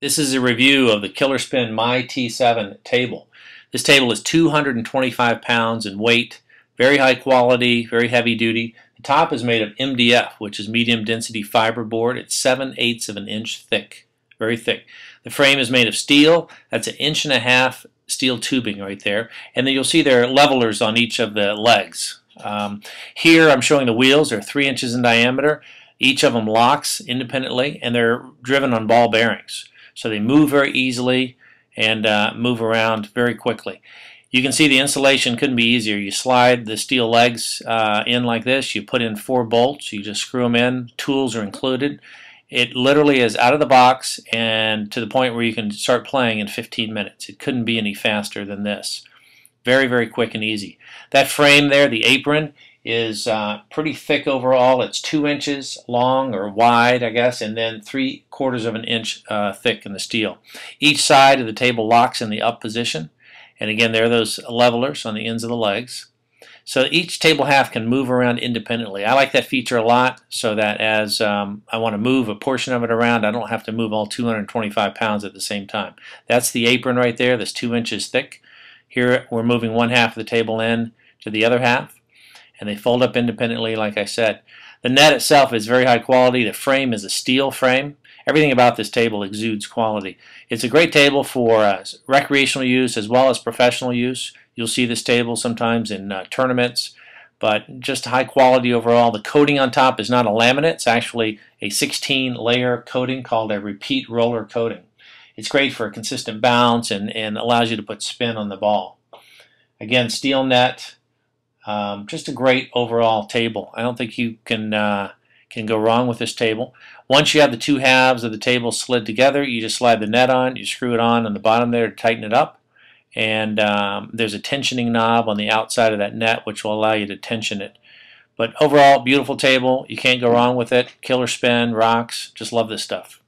This is a review of the Killerspin MyT7 table. This table is 225 pounds in weight, very high quality, very heavy duty. The top is made of MDF, which is medium density fiberboard. It's 7 eighths of an inch thick, very thick. The frame is made of steel. That's an inch and a half steel tubing right there. And then you'll see there are levelers on each of the legs. Um, here I'm showing the wheels. They're 3 inches in diameter. Each of them locks independently, and they're driven on ball bearings. So they move very easily and uh, move around very quickly. You can see the installation couldn't be easier. You slide the steel legs uh, in like this. You put in four bolts. You just screw them in. Tools are included. It literally is out of the box and to the point where you can start playing in 15 minutes. It couldn't be any faster than this. Very, very quick and easy. That frame there, the apron, is uh, pretty thick overall. It's two inches long or wide, I guess, and then three quarters of an inch uh, thick in the steel. Each side of the table locks in the up position, and again, there are those levelers on the ends of the legs. So each table half can move around independently. I like that feature a lot so that as um, I want to move a portion of it around, I don't have to move all 225 pounds at the same time. That's the apron right there that's two inches thick. Here we're moving one half of the table in to the other half and they fold up independently like I said. The net itself is very high quality. The frame is a steel frame. Everything about this table exudes quality. It's a great table for uh, recreational use as well as professional use. You'll see this table sometimes in uh, tournaments, but just high quality overall. The coating on top is not a laminate. It's actually a 16 layer coating called a repeat roller coating. It's great for a consistent bounce and, and allows you to put spin on the ball. Again, steel net, um, just a great overall table. I don't think you can uh, can go wrong with this table. Once you have the two halves of the table slid together, you just slide the net on, you screw it on on the bottom there to tighten it up, and um, there's a tensioning knob on the outside of that net which will allow you to tension it. But overall, beautiful table. You can't go wrong with it. Killerspin, rocks. Just love this stuff.